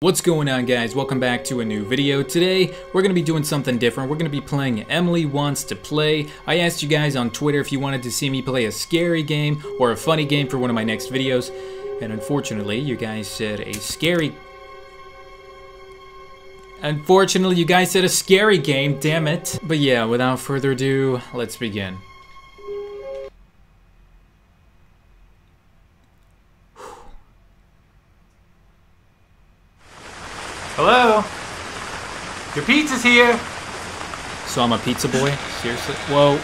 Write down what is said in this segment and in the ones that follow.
What's going on guys? Welcome back to a new video. Today, we're going to be doing something different. We're going to be playing Emily Wants to Play. I asked you guys on Twitter if you wanted to see me play a scary game or a funny game for one of my next videos. And unfortunately, you guys said a scary... Unfortunately, you guys said a scary game, damn it. But yeah, without further ado, let's begin. Hello? Your pizza's here. So I'm a pizza boy? Seriously? Whoa.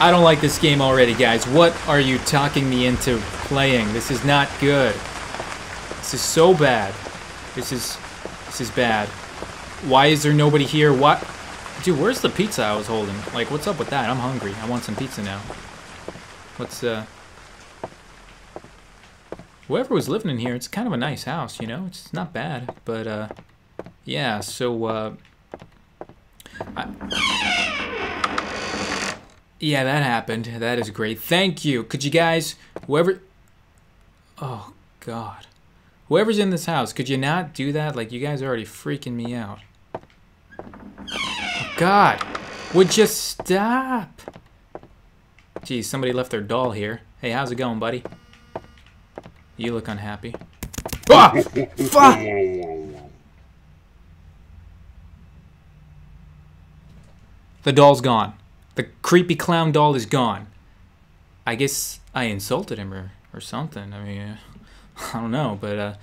I don't like this game already, guys. What are you talking me into playing? This is not good. This is so bad. This is... This is bad. Why is there nobody here? What? Dude, where's the pizza I was holding? Like, what's up with that? I'm hungry. I want some pizza now. What's, uh... Whoever was living in here, it's kind of a nice house, you know? It's not bad, but, uh... Yeah, so, uh... I, yeah, that happened. That is great. Thank you. Could you guys, whoever... Oh, God. Whoever's in this house, could you not do that? Like, you guys are already freaking me out. Oh, God. Would you stop? Geez, somebody left their doll here. Hey, how's it going, buddy? You look unhappy. Ah! Fuck! The doll's gone. The creepy clown doll is gone. I guess I insulted him or, or something. I mean, uh, I don't know, but uh,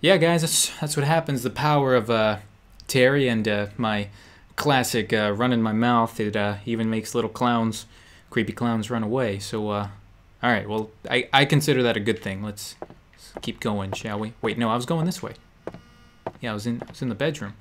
yeah, guys, that's that's what happens. The power of uh, Terry and uh, my classic uh, in my mouth. It uh, even makes little clowns, creepy clowns, run away. So, all right, well, I I consider that a good thing. Let's, let's keep going, shall we? Wait, no, I was going this way. Yeah, I was in I was in the bedroom.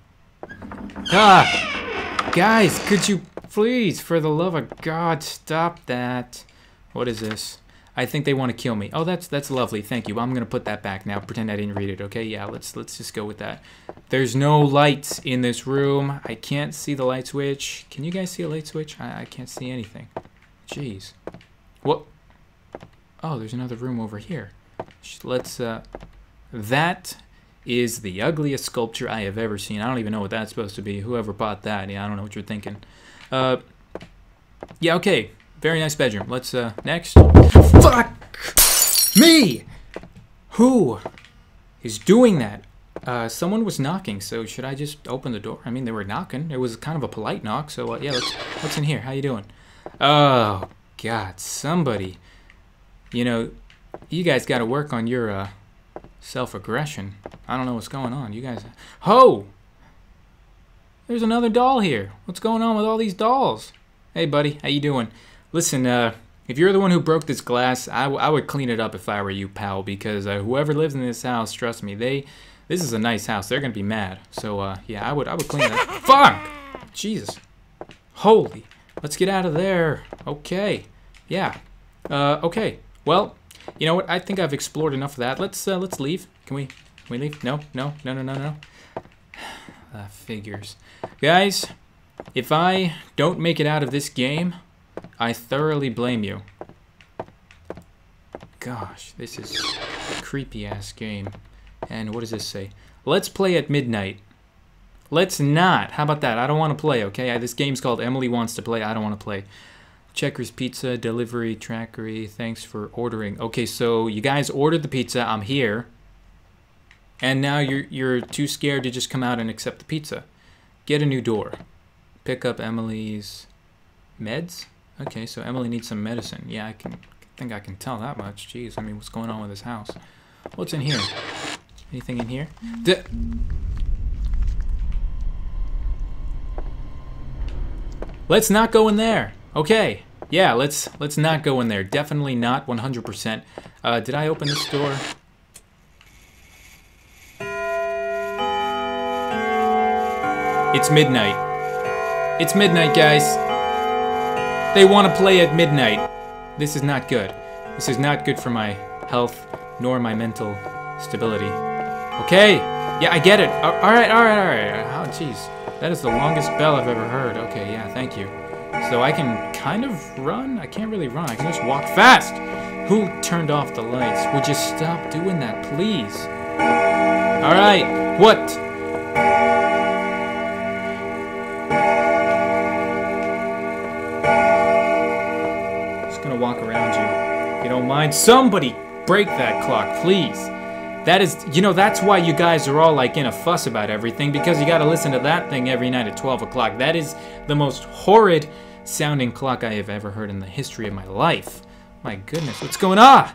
Ah, guys, could you Please, for the love of God, stop that. What is this? I think they want to kill me. Oh, that's that's lovely. Thank you. I'm gonna put that back now. Pretend I didn't read it. Okay, yeah. Let's let's just go with that. There's no lights in this room. I can't see the light switch. Can you guys see a light switch? I, I can't see anything. Jeez. What? Oh, there's another room over here. Let's. Uh, that is the ugliest sculpture I have ever seen. I don't even know what that's supposed to be. Whoever bought that, yeah, I don't know what you're thinking. Uh, yeah, okay. Very nice bedroom. Let's, uh, next. Fuck me! Who is doing that? Uh, someone was knocking, so should I just open the door? I mean, they were knocking. It was kind of a polite knock, so, uh, yeah, let's, what's in here? How you doing? Oh, God, somebody. You know, you guys got to work on your, uh, self-aggression. I don't know what's going on. You guys... Ho! There's another doll here. What's going on with all these dolls? Hey, buddy. How you doing? Listen, uh, if you're the one who broke this glass, I, I would clean it up if I were you, pal, because uh, whoever lives in this house, trust me, they... This is a nice house. They're gonna be mad. So, uh, yeah, I would, I would clean that. Fuck! Jesus. Holy. Let's get out of there. Okay. Yeah. Uh, okay. Well, you know what? I think I've explored enough of that. Let's, uh, let's leave. Can we, can we leave? No, no, no, no, no, no. Uh, figures. Guys, if I don't make it out of this game, I thoroughly blame you. Gosh, this is a creepy-ass game. And what does this say? Let's play at midnight. Let's not. How about that? I don't want to play, okay? I, this game's called Emily Wants to Play. I don't want to play. Checkers Pizza, delivery, trackery, thanks for ordering. Okay, so you guys ordered the pizza. I'm here. And now you're, you're too scared to just come out and accept the pizza. Get a new door. Pick up Emily's meds? Okay, so Emily needs some medicine. Yeah, I can I think I can tell that much. Jeez, I mean, what's going on with this house? What's in here? Anything in here? Mm. D let's not go in there. Okay. Yeah, let's let's not go in there. Definitely not 100%. Uh, did I open this door? It's midnight. It's midnight, guys. They want to play at midnight. This is not good. This is not good for my health, nor my mental stability. Okay. Yeah, I get it. All right, all right, all right. Oh, jeez. That is the longest bell I've ever heard. Okay, yeah, thank you. So I can kind of run? I can't really run. I can just walk fast. Who turned off the lights? Would you stop doing that, please? Alright, what? Just gonna walk around you. You don't mind, somebody break that clock, please. That is, you know, that's why you guys are all like in a fuss about everything because you gotta listen to that thing every night at 12 o'clock. That is the most horrid sounding clock I have ever heard in the history of my life. My goodness, what's going on?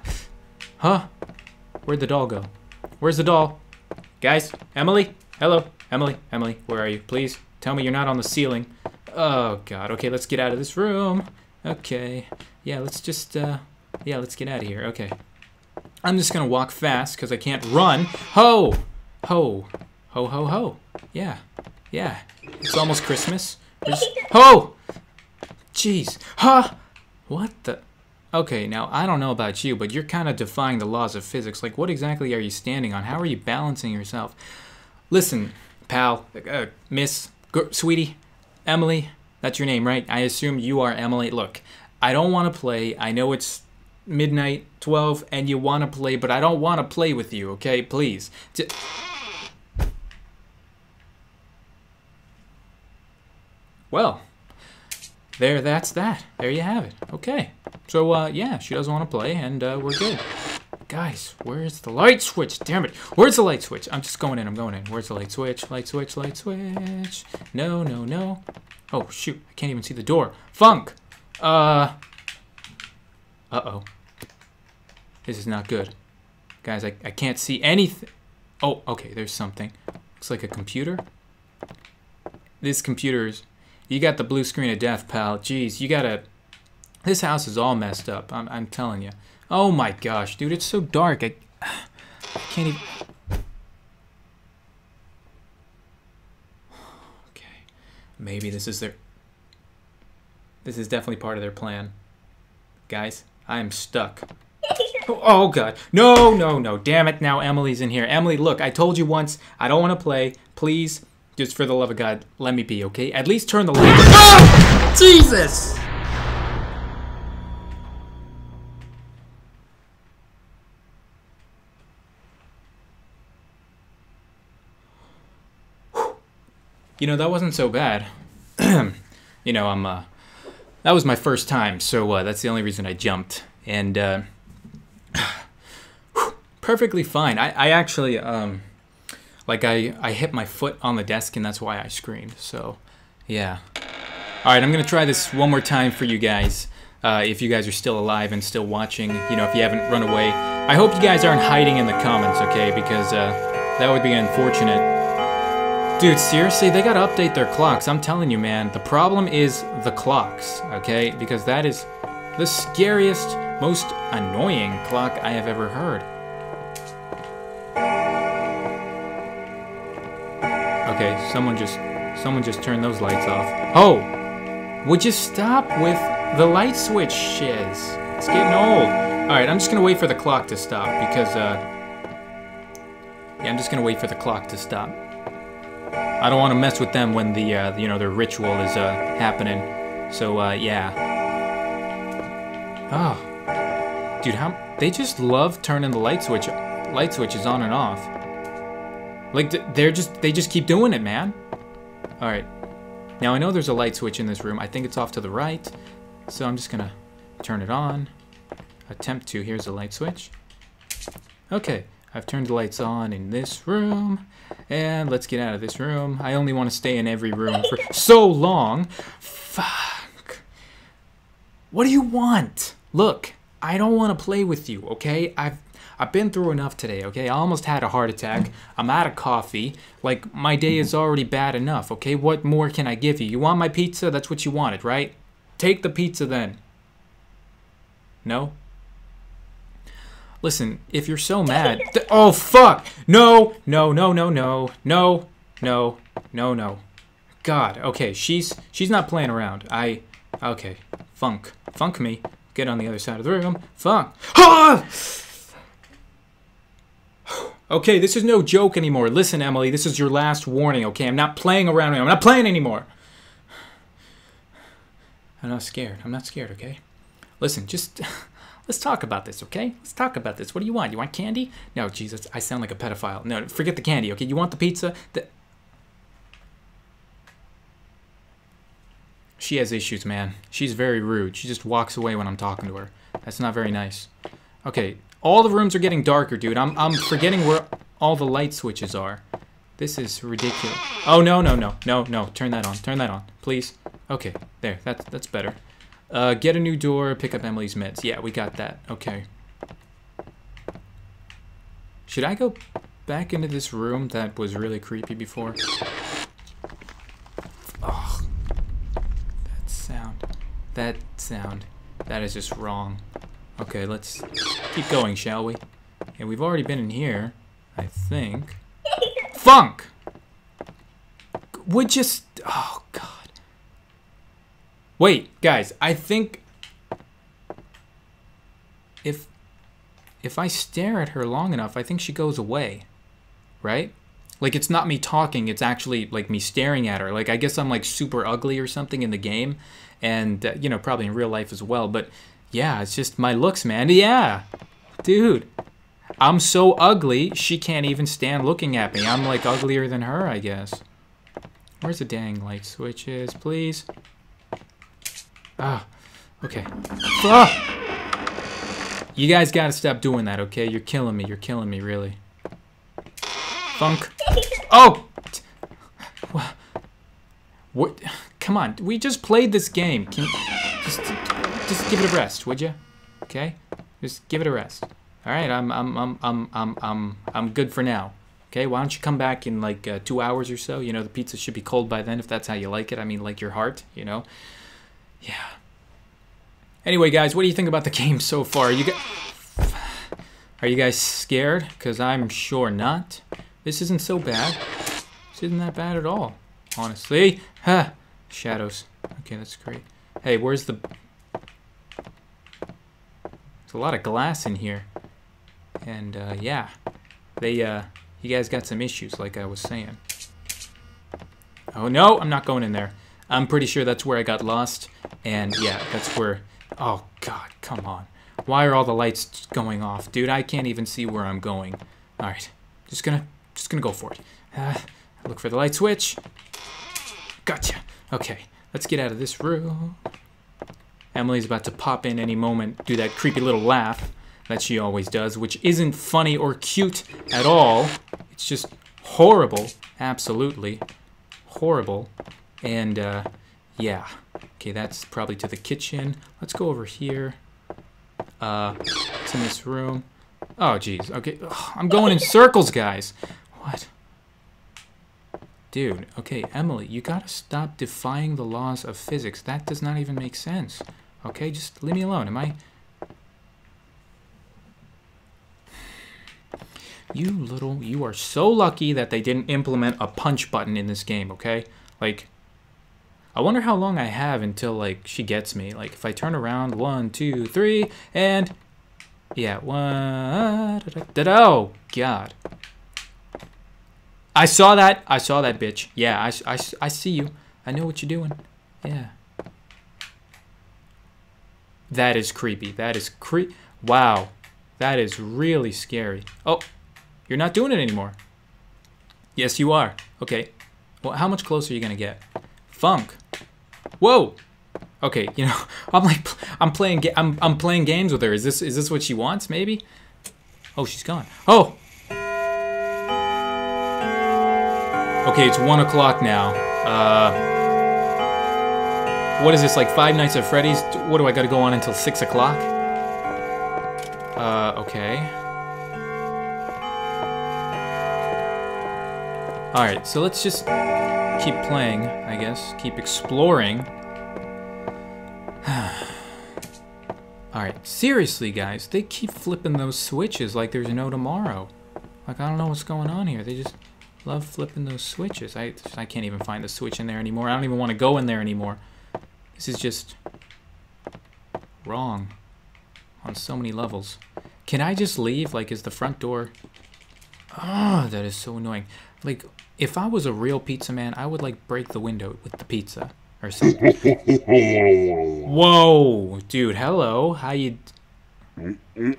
Huh? Where'd the doll go? Where's the doll? Guys, Emily? Hello? Emily? Emily, where are you? Please, tell me you're not on the ceiling. Oh, God. Okay, let's get out of this room. Okay. Yeah, let's just, uh, yeah, let's get out of here. Okay. I'm just gonna walk fast because I can't run. Ho! Ho. Ho, ho, ho. Yeah. Yeah. It's almost Christmas. Just- Ho! Jeez. Huh? What the? Okay, now I don't know about you, but you're kind of defying the laws of physics. Like, what exactly are you standing on? How are you balancing yourself? Listen, pal, uh, miss, gr- sweetie, Emily, that's your name, right? I assume you are Emily. Look, I don't want to play. I know it's midnight, 12, and you want to play, but I don't want to play with you, okay? Please. Well, there, that's that. There you have it. Okay. So, uh, yeah, she doesn't want to play, and uh, we're good. Guys, where's the light switch? Damn it. Where's the light switch? I'm just going in. I'm going in. Where's the light switch? Light switch, light switch. No, no, no. Oh, shoot. I can't even see the door. Funk! Uh. Uh-oh. This is not good. Guys, I, I can't see anything. Oh, okay, there's something. Looks like a computer. This computer's... You got the blue screen of death, pal. Jeez, you gotta... This house is all messed up. I'm, I'm telling you. Oh my gosh, dude, it's so dark. I, I can't even... Okay. Maybe this is their... This is definitely part of their plan. Guys, I am stuck. Oh, oh, god. No, no, no. Damn it. Now Emily's in here. Emily, look, I told you once, I don't want to play. Please, just for the love of God, let me be, okay? At least turn the light. Ah! Jesus! You know, that wasn't so bad. you know, I'm, uh, that was my first time, so uh, that's the only reason I jumped. And, uh, perfectly fine. I, I actually, um, like, I, I hit my foot on the desk, and that's why I screamed. So, yeah. All right, I'm gonna try this one more time for you guys. Uh, if you guys are still alive and still watching, you know, if you haven't run away. I hope you guys aren't hiding in the comments, okay? Because uh, that would be unfortunate. Dude, seriously, they gotta update their clocks. I'm telling you, man. The problem is the clocks, okay? Because that is the scariest, most annoying clock I have ever heard. Okay, someone just someone just turned those lights off. Oh! Would you stop with the light switch shiz? It's getting old. Alright, I'm just gonna wait for the clock to stop because uh Yeah, I'm just gonna wait for the clock to stop. I don't want to mess with them when the uh, you know their ritual is uh, happening. So uh, yeah. Oh, dude, how they just love turning the light switch, light switches on and off. Like they're just they just keep doing it, man. All right. Now I know there's a light switch in this room. I think it's off to the right. So I'm just gonna turn it on. Attempt to. Here's the light switch. Okay. I've turned the lights on in this room. And let's get out of this room. I only want to stay in every room for so long. Fuck. What do you want? Look, I don't want to play with you, okay? I've I've been through enough today, okay? I almost had a heart attack. I'm out of coffee. Like my day is already bad enough, okay? What more can I give you? You want my pizza? That's what you wanted, right? Take the pizza then. No? Listen, if you're so mad, oh fuck! No, no, no, no, no, no, no, no, no. God, okay, she's she's not playing around. I, okay, funk, funk me. Get on the other side of the room. Funk. Ah! Okay, this is no joke anymore. Listen, Emily, this is your last warning. Okay, I'm not playing around. I'm not playing anymore. I'm not scared. I'm not scared. Okay. Listen, just Let's talk about this, okay? Let's talk about this. What do you want? You want candy? No, Jesus, I sound like a pedophile. No, forget the candy, okay? You want the pizza? The... She has issues, man. She's very rude. She just walks away when I'm talking to her. That's not very nice. Okay, all the rooms are getting darker, dude. I'm, I'm forgetting where all the light switches are. This is ridiculous. Oh, no, no, no. No, no. Turn that on. Turn that on. Please. Okay, there. That's, that's better. Uh, get a new door, pick up Emily's meds. Yeah, we got that. Okay. Should I go back into this room that was really creepy before? Oh, that sound. That sound. That is just wrong. Okay, let's keep going, shall we? And we've already been in here, I think. Funk! Would just... Oh, God. Wait, guys, I think if if I stare at her long enough, I think she goes away. Right? Like it's not me talking, it's actually like me staring at her. Like I guess I'm like super ugly or something in the game and uh, you know, probably in real life as well, but yeah, it's just my looks, man. Yeah. Dude. I'm so ugly, she can't even stand looking at me. I'm like uglier than her, I guess. Where's the dang light switches, please? Ah, okay. Ah! You guys gotta stop doing that, okay? You're killing me. You're killing me, really. Funk. Oh! What? Come on. We just played this game. Can just just give it a rest, would you? Okay? Just give it a rest. All right. I'm I'm I'm I'm I'm I'm I'm good for now. Okay, why don't you come back in like uh, two hours or so? You know, the pizza should be cold by then if that's how you like it. I mean, like your heart, you know? Yeah. Anyway, guys, what do you think about the game so far? Are you, Are you guys scared? Because I'm sure not. This isn't so bad. This isn't that bad at all, honestly. Ha! Shadows. Okay, that's great. Hey, where's the... A lot of glass in here. And, uh, yeah. They, uh, you guys got some issues, like I was saying. Oh, no, I'm not going in there. I'm pretty sure that's where I got lost. And yeah, that's where... Oh, God, come on. Why are all the lights going off? Dude, I can't even see where I'm going. All right, just gonna, just gonna go for it. Uh, look for the light switch. Gotcha. Okay, let's get out of this room. Emily's about to pop in any moment, do that creepy little laugh that she always does, which isn't funny or cute at all. It's just horrible. Absolutely horrible. And, uh, yeah. Okay, that's probably to the kitchen. Let's go over here. Uh, it's in this room. Oh, jeez. Okay, Ugh, I'm going in circles, guys. What? Dude, okay, Emily, you gotta stop defying the laws of physics. That does not even make sense. Okay, just leave me alone. Am I... You little... You are so lucky that they didn't implement a punch button in this game, okay? Like, I wonder how long I have until, like, she gets me. Like, if I turn around, one, two, three, and... Yeah, one... Da, da, da, oh, God. I saw that. I saw that, bitch. Yeah, I, I, I see you. I know what you're doing. Yeah. That is creepy. That is cre- Wow. That is really scary. Oh, you're not doing it anymore. Yes, you are. Okay. Well, how much closer are you going to get? Funk. Whoa. Okay, you know, I'm like I'm playing I'm I'm playing games with her. Is this is this what she wants maybe? Oh, she's gone. Oh. Okay, it's one o'clock now. Uh, what is this like Five Nights at Freddy's? What do I got to go on until six o'clock? Uh, okay. All right, so let's just keep playing, I guess. Keep exploring. Alright, seriously, guys. They keep flipping those switches like there's no tomorrow. Like, I don't know what's going on here. They just love flipping those switches. I, I can't even find the switch in there anymore. I don't even want to go in there anymore. This is just wrong on so many levels. Can I just leave? Like, is the front door... Oh, that is so annoying. Like, if I was a real pizza man, I would like break the window with the pizza or something. Whoa, dude, hello. How you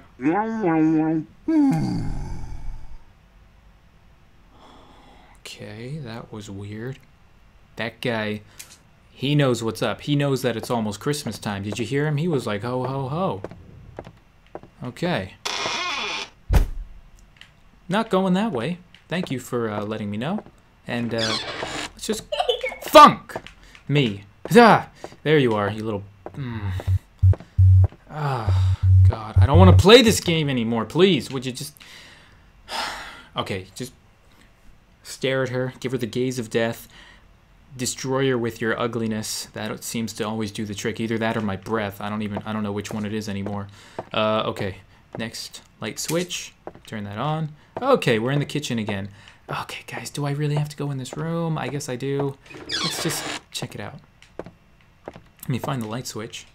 Okay, that was weird. That guy, he knows what's up. He knows that it's almost Christmas time. Did you hear him? He was like, ho, ho, ho. Okay. Not going that way. Thank you for uh, letting me know. And uh, let's just funk me. Ah, there you are, you little. Mm. Ah, God, I don't want to play this game anymore. Please, would you just? okay, just stare at her, give her the gaze of death, destroy her with your ugliness. That seems to always do the trick. Either that or my breath. I don't even. I don't know which one it is anymore. Uh, okay, next light switch. Turn that on. Okay, we're in the kitchen again. Okay, guys, do I really have to go in this room? I guess I do. Let's just check it out. Let me find the light switch.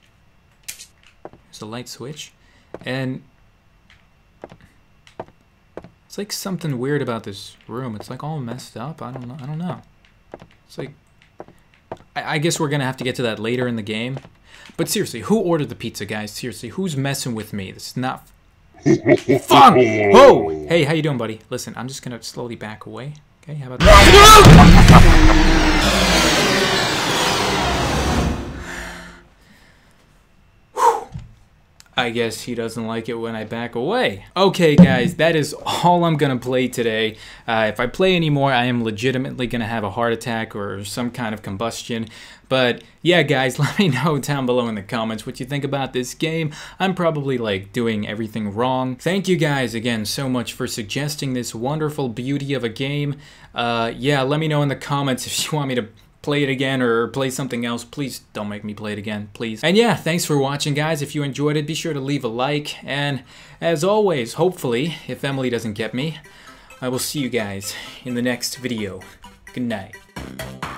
There's a light switch. And it's like something weird about this room. It's like all messed up. I don't know. I don't know. It's like I, I guess we're gonna have to get to that later in the game. But seriously, who ordered the pizza, guys? Seriously, who's messing with me? This is not Fuck! Oh! Hey, how you doing, buddy? Listen, I'm just gonna slowly back away. Okay, how about that? I guess he doesn't like it when I back away. Okay, guys, that is all I'm gonna play today. Uh, if I play anymore, I am legitimately gonna have a heart attack or some kind of combustion. But yeah, guys, let me know down below in the comments what you think about this game. I'm probably like doing everything wrong. Thank you guys again so much for suggesting this wonderful beauty of a game. Uh, yeah, let me know in the comments if you want me to play it again or play something else, please don't make me play it again, please. And yeah, thanks for watching, guys. If you enjoyed it, be sure to leave a like. And as always, hopefully, if Emily doesn't get me, I will see you guys in the next video. Good night.